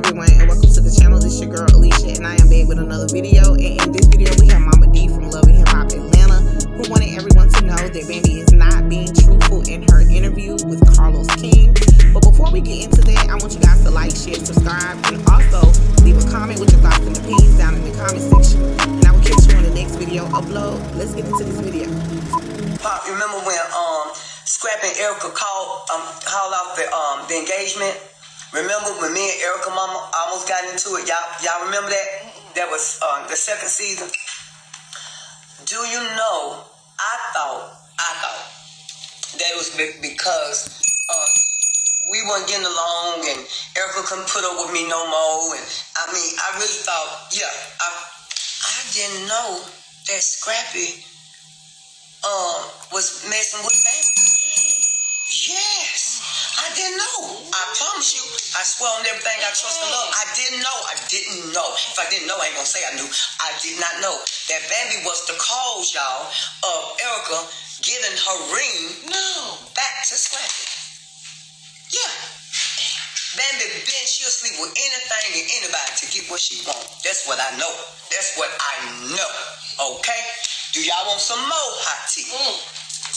everyone and welcome to the channel. This is your girl Alisha and I am back with another video. And in this video we have Mama D from Love Hip Hop Atlanta who wanted everyone to know that Bambi is not being truthful in her interview with Carlos King. But before we get into that, I want you guys to like, share, subscribe, and also leave a comment with your thoughts and opinions down in the comment section. And I will catch you on the next video upload. Let's get into this video. Pop, you remember when um Erica called um called off the um the engagement? Remember when me and Erica mama almost got into it? Y'all y'all remember that? That was um the second season. Do you know? I thought I thought that it was because uh, we weren't getting along and Erica couldn't put up with me no more. And I mean, I really thought, yeah, I I didn't know that Scrappy um was messing with Bambi. Yes, I didn't know. I promise you. I swear on everything I trust and love. I didn't know. I didn't know. If I didn't know, I ain't gonna say I knew. I did not know that Bambi was the cause, y'all, of Erica giving her ring No. back to Scrappy. Yeah. Bambi been she'll sleep with anything and anybody to get what she want. That's what I know. That's what I know. Okay? Do y'all want some more hot tea? Mm.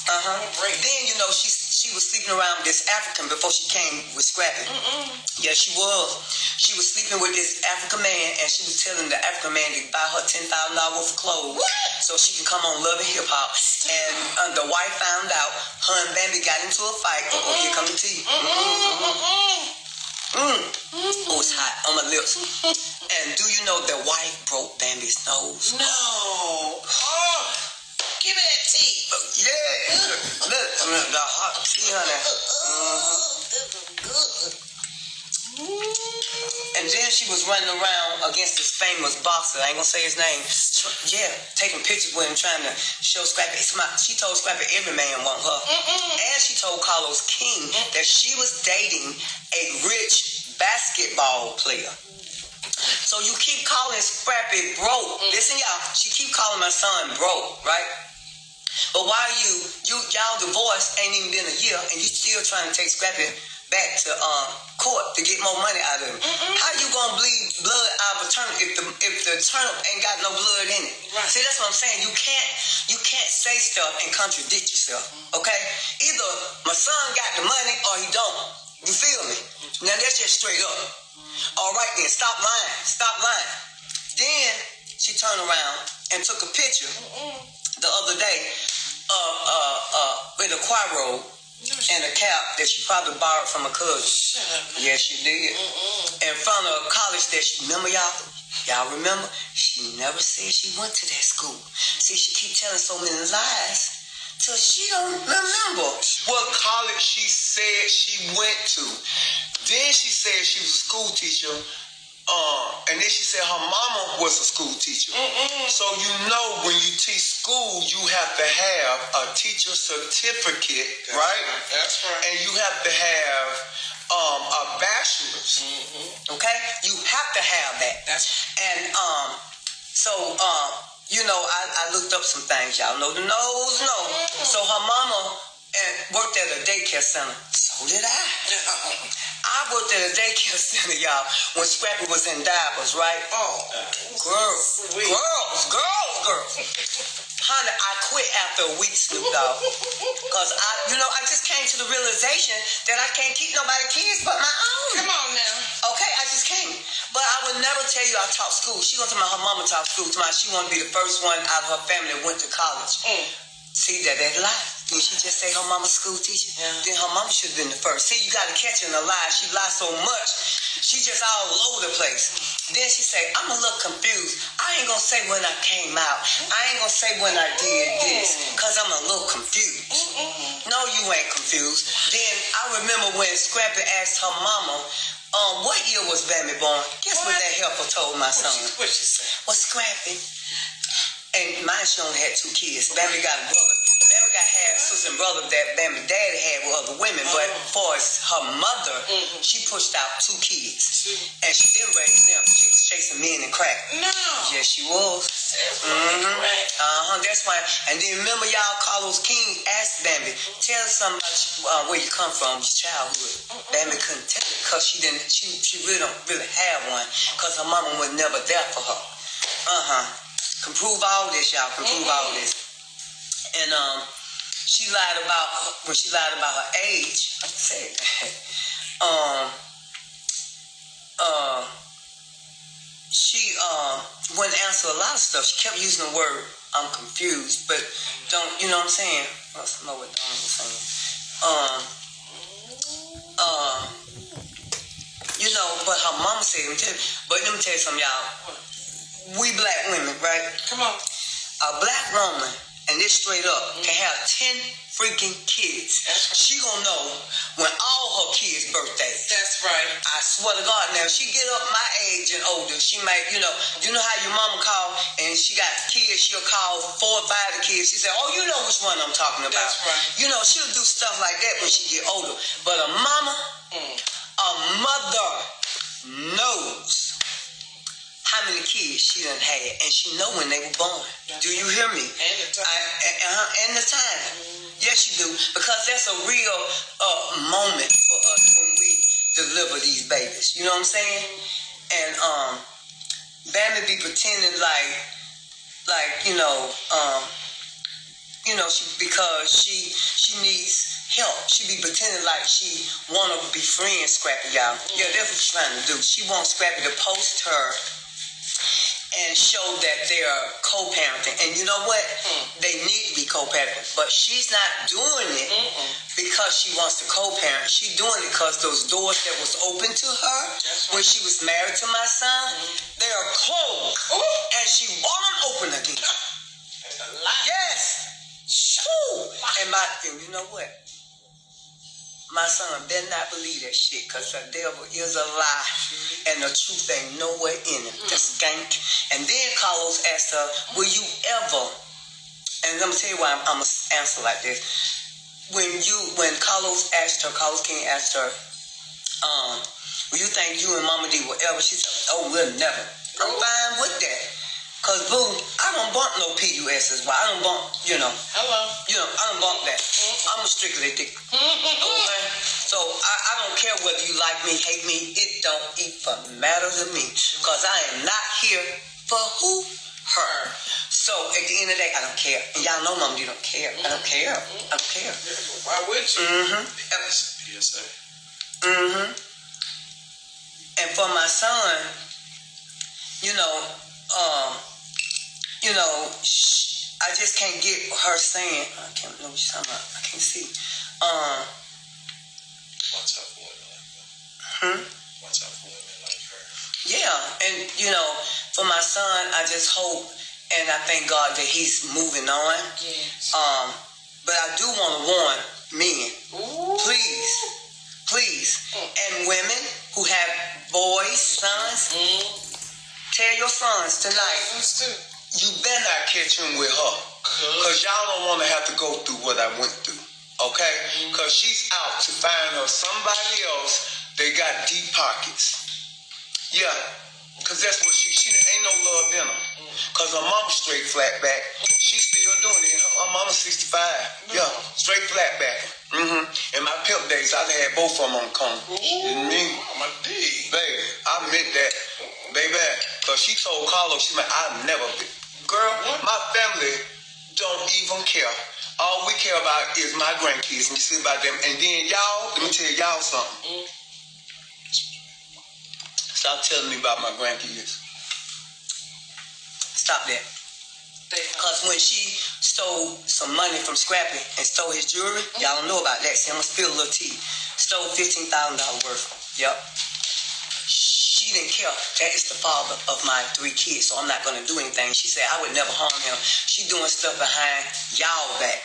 Uh-huh. Then you know she she was sleeping around this African before she came with Scrappy. Mm-mm. Yeah, she was. She was sleeping with this African man, and she was telling the African man to buy her ten thousand dollars worth of clothes What? so she can come on Love and Hip Hop. And uh, the wife found out. Her and Bambi got into a fight. Oh, here come the tea. Mm-mm. Mm-mm. Mm. Oh, it's hot on my lips. And do you know the wife broke Bambi's nose? No. Give me that tea. Yeah. Look, look, the hot tea, honey. Mhm. This is good. And then she was running around against this famous boxer. I ain't gonna say his name. Yeah, taking pictures with him, trying to show Scrappy. It's my, she told Scrappy every man want her. Mm-mm. And she told Carlos King that she was dating a rich basketball player. So you keep calling Scrappy broke. Listen, y'all. She keep calling my son broke, right? But why you you y'all divorced ain't even been a year, and you still trying to take Scrappy back to um court to get more money out of him? Mm-mm. How you gonna bleed blood out of a turnip if the if the turnip ain't got no blood in it? Right. See, that's what I'm saying. You can't you can't say stuff and contradict yourself. Mm-hmm. Okay? Either my son got the money or he don't. You feel me? Mm-hmm. Now that's just straight up. Mm-hmm. All right then, stop lying. Stop lying. Then she turned around and took a picture Mm-mm. The other day of uh uh with a choir robe No, and a cap that she probably borrowed from a cousin. Shut up. Yes, she did. Mm-mm. In front of a college that she remember y'all? Y'all remember? She never said she went to that school. See, she keep telling so many lies till she don't remember what college she said she went to. Then she said she was a school teacher. Uh, and then she said her mama was a school teacher. Mm-mm. So you know when you teach school, you have to have a teacher certificate, That's right? That's right. And you have to have um, a bachelor's. Mm-hmm. Okay, you have to have that. That's And um, so um, you know, I, I looked up some things. Y'all know the nose, no. So her mama and worked at a daycare center. So did I. I worked at a daycare center, y'all, when Scrappy was in diapers, right? oh. Girls, Sweet. girls, girls, girls. Honey, I quit after a week, Snoop Dogg. Because I, you know, I just came to the realization that I can't keep nobody kids but my own. Come on now. Okay, I just came. But I would never tell you I taught school. She gonna tell me her mama taught school. Tomorrow she wanna be the first one out of her family that went to college. Mm. See that that lie. Did she just say her mama's school teacher? Yeah. Then her mama should have been the first. See, you gotta catch her in a lie. She lies so much. She just all over the place. Then she say, I'm a little confused. I ain't gonna say when I came out. I ain't gonna say when I did this. Cause I'm a little confused. No, you ain't confused. Then I remember when Scrappy asked her mama, um, what year was Bambi born? Guess what, What? that helper told my What son? she, what she say? Was Scrappy. And mine, she only had two kids. Bambi got a brother. Bambi got half sister and brother that Bambi daddy had with other women. But Oh. for as her mother, Mhm. she pushed out two kids. She, And she didn't raise them. She was chasing men and crack. no. Yes, she was. Mm-hmm. Uh-huh. That's why. And then remember, y'all, Carlos King asked Bambi, tell about uh, where you come from, your childhood. Bambi couldn't tell it because she didn't. She she really don't really have one because her mama was never there for her. Uh huh. Can prove all this, y'all. Can prove all this. And um, she lied about when she lied about her age. I that. Um. Uh she uh, wouldn't answer a lot of stuff. She kept using the word "I'm confused," but don't you know what I'm saying? What's know what Dawn was saying? Um, uh, you know, but her mom said, but let me tell you something, y'all. We black women, right? Come on. A black woman and this straight up, can have 10 freaking kids. She gonna know when all her kids' birthdays. That's right. I swear to God, now she get up my age and older, she might, you know, you know how your mama call and she got kids, she'll call four or five of the kids. She say, oh, you know which one I'm talking about. That's right. You know, she'll do stuff like that when she get older. But a mama, Mm. a mother knows how many kids she done had, and she know when they were born. Do you hear me? And the time. I, and, uh, and the time. Yes, you do, because that's a real uh, moment for us when we deliver these babies. You know what I'm saying? And um, Bambi be pretending like, like you know, um, you know, she because she she needs help. She be pretending like she wanna be friends, Scrappy, y'all. Yeah, that's what she's trying to do. She wants Scrappy to post her and show that they're co-parenting. And you know what? Hmm. They need to be co-parenting. But she's not doing it because she wants to co-parent. She's doing it because those doors that was open to her That's when she was married to my son, mm-hmm. they are closed. Ooh. And she want them open again. That's a lot. Yes. Woo. And my and you know what? My son better not believe that shit, cause the devil is a lie, and the truth ain't nowhere in it. The skank. And then Carlos asked her, "Will you ever?" And let me tell you why I'm, I'm gonna answer like this. When you, when Carlos asked her, Carlos King asked her, um, "Will you think you and Mama D will ever?" She said, "Oh, we'll never." I'm fine with that. Cause boo, I don't bump no PUSs. Why I don't bump, you know, Hello. you know, I don't bump that. I'm a strictly dick. Okay? So I, I don't care whether you like me, hate me. It don't even matter to me. Cause I am not here for who? Her. So at the end of the day, I don't care. And y'all know mom, you don't care. I don't care. I don't care. Why would you? Mm-hmm. That's PSA. Mm-hmm. And for my son, you know, um, you know, sh- I just can't get her saying. I can't know what she's talking about. I can't see. Um, Watch out for women like that. hmm? Watch out for women like her. Yeah, and you know, for my son, I just hope and I thank God that he's moving on. Yes. Um, but I do want to warn men, Ooh. please, please, and women who have boys, sons, Mm. tell your sons tonight, Us too. You better not catch him with her. Cause y'all don't want to have to go through what I went through. Okay? Cause she's out to find her somebody else that got deep pockets. Yeah. Cause that's what she she ain't no love in her. Cause her mama straight flat back. She's still doing it. Her, her mama's 65. Yeah. Straight flat back. Mm-hmm. In my pimp days, I had both of them on cone. You me? My D. Baby, I meant that. Baby, because she told Carlos, she meant, I've never been. Girl, my family don't even care. All we care about is my grandkids and see about them. And then y'all, let me tell y'all something. Stop telling me about my grandkids. Stop that. Because when she stole some money from Scrappy and stole his jewelry, y'all don't know about that. See, I'm going to spill a little tea. Stole $15,000 worth. Yep. She didn't care. That is the father of my three kids, so I'm not going to do anything. She said, I would never harm him. She doing stuff behind y'all back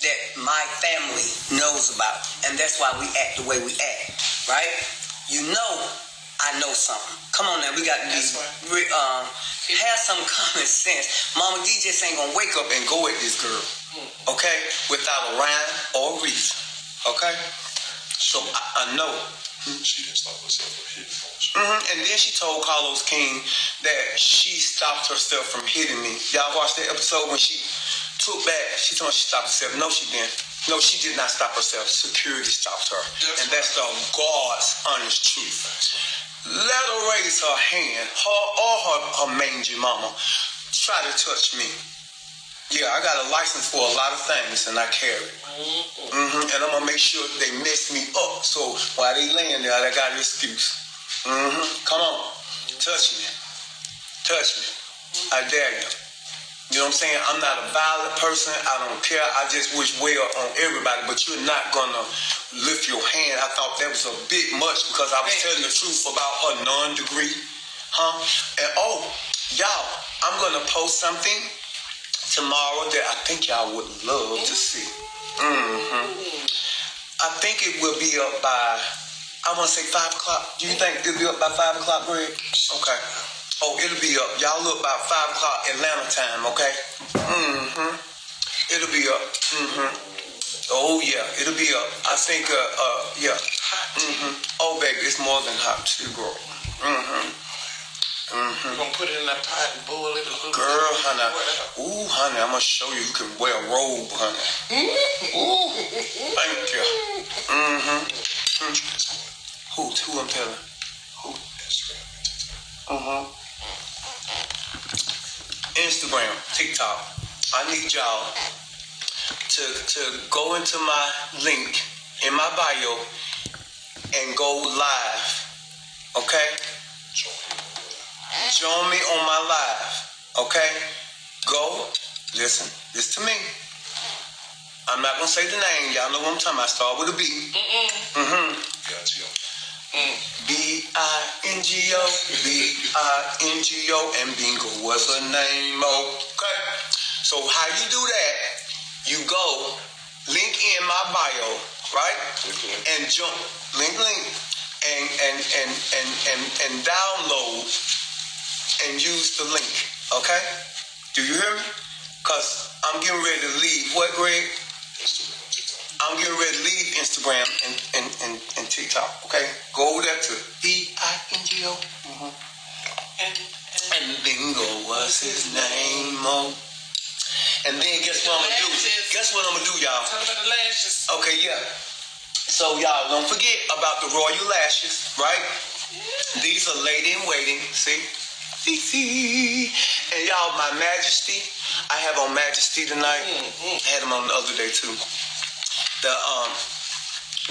that my family knows about. And that's why we act the way we act, right? You know I know something. Come on now, we got to be, right. um, have some common sense. Mama D just ain't gonna wake up and go at this girl, okay? Without a rhyme or reason, okay? So I, I know She didn't stop herself from hitting folks. hmm And then she told Carlos King that she stopped herself from hitting me. Y'all watched that episode when she took back. She told me she stopped herself. No, she didn't. No, she did not stop herself. Security stopped her. That's and that's the God's honest truth. Let her raise her hand, her or her, her mangy mama, try to touch me. Yeah, I got a license for a lot of things and I carry. Hmm And I'm gonna make sure they mess me up. So while they laying there, I got an excuse. hmm Come on, touch me, touch me. I dare you. You know what I'm saying? I'm not a violent person. I don't care. I just wish well on everybody, but you're not gonna lift your hand. I thought that was a bit much because I was telling the truth about her non-degree, huh? And oh, y'all, I'm gonna post something tomorrow that I think y'all would love to see. Hmm I think it will be up by, I want to say 5 o'clock. Do you think it'll be up by 5 o'clock, Greg? Okay. Oh, it'll be up. Y'all look about 5 o'clock Atlanta time, okay? hmm It'll be up. hmm Oh, yeah, it'll be up. I think, uh, uh, yeah. hmm Oh, baby, it's more than hot too, girl. hmm We're gonna put it in that pot and boil it a little Girl, bit. honey. Ooh, honey, I'm gonna show you you can wear a robe, honey. Ooh, thank you. Mm-hmm. Who? Who I'm telling? Who? Mm-hmm. Instagram, TikTok. I need y'all to to go into my link in my bio and go live. Okay? Join me on my live. Okay? Go. Listen. Listen to me. I'm not gonna say the name. Y'all know what I'm talking about. Start with a B. Mm-hmm. Gotcha. B I N G O, B I N G O, and bingo was her name. Okay. So how you do that? You go link in my bio, right? Okay. And jump link link and and and and and, and download and use the link. Okay? Do you hear me? Cause I'm getting ready to leave. What, Greg? I'm getting ready to leave Instagram and, and, and, and TikTok. Okay, go over there to B I N G O. Mm-hmm. And, And Bingo was his name. Oh. And then guess what I'm gonna do? Guess what I'm gonna do, y'all? Talk about the lashes. Okay, yeah. So y'all don't forget about the royal lashes, right? These are lady in waiting. See? See, see. And y'all, my Majesty. I have on Majesty tonight. Mm, mm. I had them on the other day too. The um,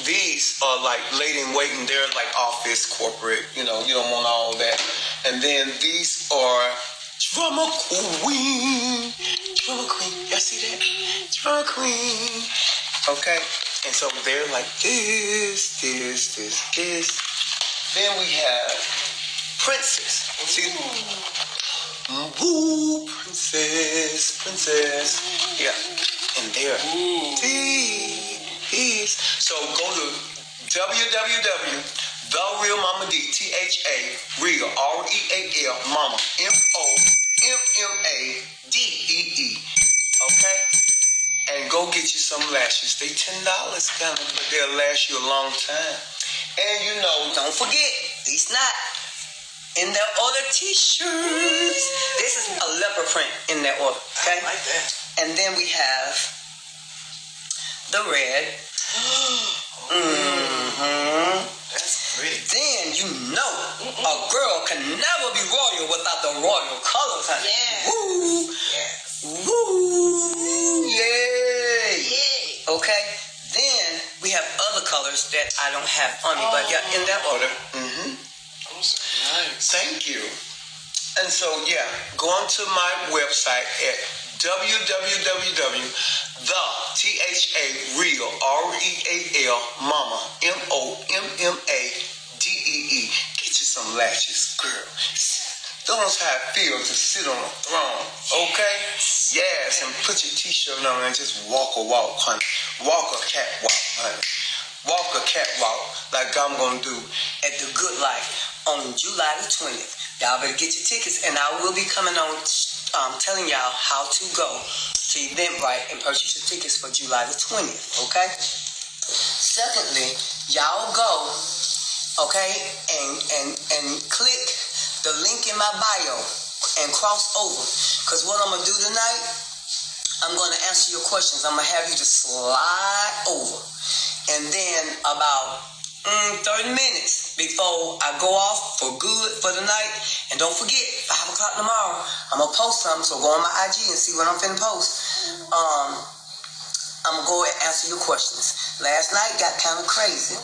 these are like lady in waiting. They're like office, corporate. You know, you don't want all that. And then these are drama queen, drama queen. Y'all see that? Drama queen. Okay. And so they're like this, this, this, this. Then we have princess. See? Mm. Mm, Woo, princess, princess. Yeah. And there. Mm. See? These. So go to www. The Real Mama D, T H A, Real, R E A L, Mama, M O M M A D E E. Okay? and go get you some lashes. They ten dollars kind of, but they'll last you a long time. And you know, don't forget these not in their other t-shirts. This is a leopard print in their order. Okay, I like that. and then we have the red. mm-hmm. That's pretty. Then you know a girl can never be royal without the royal colors, honey. Yeah. Woo! Yes. Woo! Yay! Yeah. Okay. Then we have other colors that I don't have on me, but yeah, in that order. Mm-hmm. Thank you. And so yeah, go on to my website at www. The T H A real R E A L mama M O M M A D E E. Get you some lashes, girl. Those how it feels to sit on a throne, okay? Yes, and put your t-shirt on and just walk a walk, honey. Walk a catwalk, honey. Walk a catwalk like I'm gonna do at the Good Life on July the 20th. Y'all better get your tickets, and I will be coming on um, telling y'all how to go to Eventbrite and purchase your tickets for July the 20th, okay? Secondly, y'all go okay, and and and click the link in my bio and cross over. Cause what I'm gonna do tonight, I'm gonna answer your questions. I'm gonna have you just slide over, and then about mm, 30 minutes before I go off for good for the night. And don't forget, 5 o'clock tomorrow, I'm going to post something. So go on my IG and see what I'm finna post. Um, I'm going to go and answer your questions. Last night got kind of crazy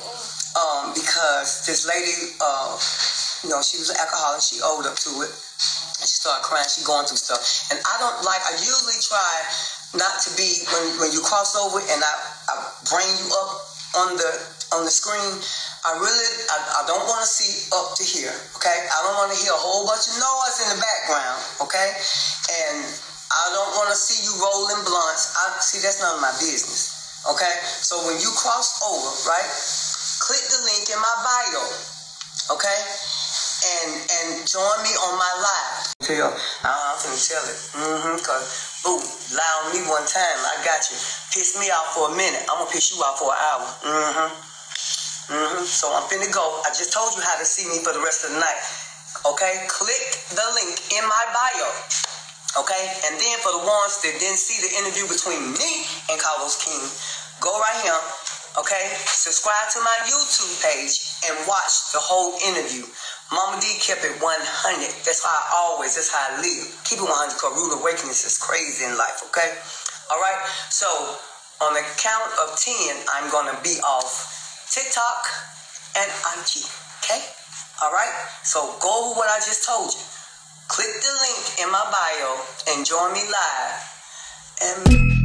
um, because this lady, uh, you know, she was an alcoholic. She owed up to it. And she started crying. She going through stuff. And I don't like, I usually try not to be, when, when you cross over and I, I bring you up on the on the screen, I really I, I don't want to see up to here. Okay, I don't want to hear a whole bunch of noise in the background. Okay, and I don't want to see you rolling blunts. I see that's none of my business. Okay, so when you cross over, right, click the link in my bio. Okay, and and join me on my live. Tell, I'm gonna tell it. Mm-hmm. Cause boo, lie on me one time, I got you. Piss me off for a minute, I'm gonna piss you off for an hour. Mm-hmm. Mm-hmm. So I'm finna go. I just told you how to see me for the rest of the night. Okay, click the link in my bio. Okay, and then for the ones that didn't see the interview between me and Carlos King, go right here. Okay, subscribe to my YouTube page and watch the whole interview. Mama D kept it 100. That's how I always, that's how I live. Keep it 100 because rude awakenings is crazy in life, okay? All right, so on the count of 10, I'm going to be off TikTok, and IG. Okay? All right? So go over what I just told you. Click the link in my bio and join me live. And